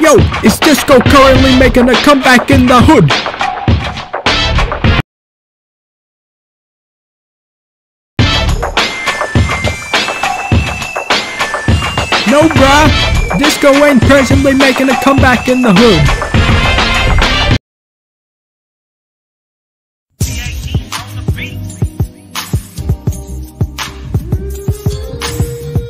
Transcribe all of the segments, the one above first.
Yo, it's Disco currently making a comeback in the hood. No, bruh. Disco ain't presently making a comeback in the hood.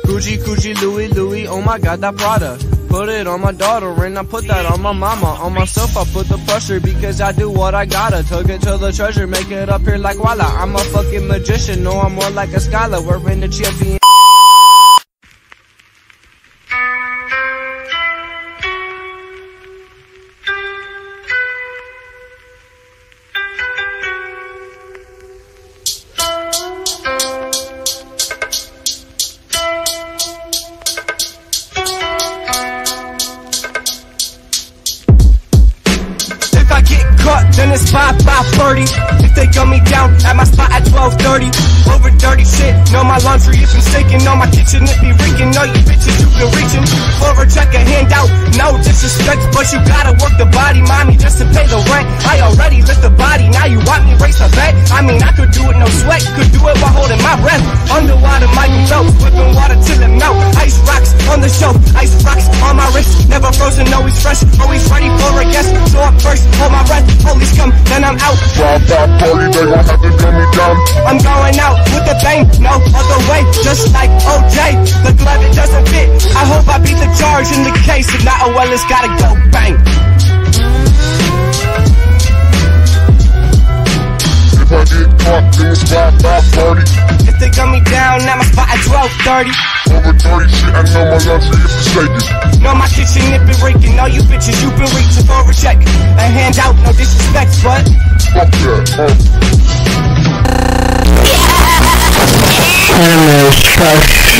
Gucci, Gucci, Louis, Louis, oh my god, that Prada. Put it on my daughter and I put that on my mama. On myself, I put the pressure because I do what I gotta. Took it to the treasure, make it up here like voila. I'm a fucking magician, no, I'm more like a scholar. We're in the champion. Then it's 5 by 30. If they gun me down at my spot at 12:30. Over dirty shit, know my laundry is mistaken. Know my kitchen it be reeking. Know you bitches you been reaching for a check a handout. No disrespect, but you gotta work the body, mommy, just to pay the rent. I already lit the body, now you want me race a vet? I mean, I could do it no sweat, could do it while holding my breath. Underwater, my new low, whipping water till it melt. Ice rocks on the show, ice rocks on my wrist. Never frozen, always fresh, always ready for a guest. So first, hold my breath, I'm out. Drive by party, they gon' have to gun me down. I'm going out with the bang, no other way, just like OJ. The glove it doesn't fit. I hope I beat the charge in the case. If not, oh well, it's gotta go bang. If I get caught, then it's drive by party. If they gun me down, at my spot at 12:30. Over 30 shit, I know my laundry is forsaken. No, my kitchen it been raking. All you bitches, you been reaching for a check. A handout, no disrespect, but Fuck that, huh? Animals, trash.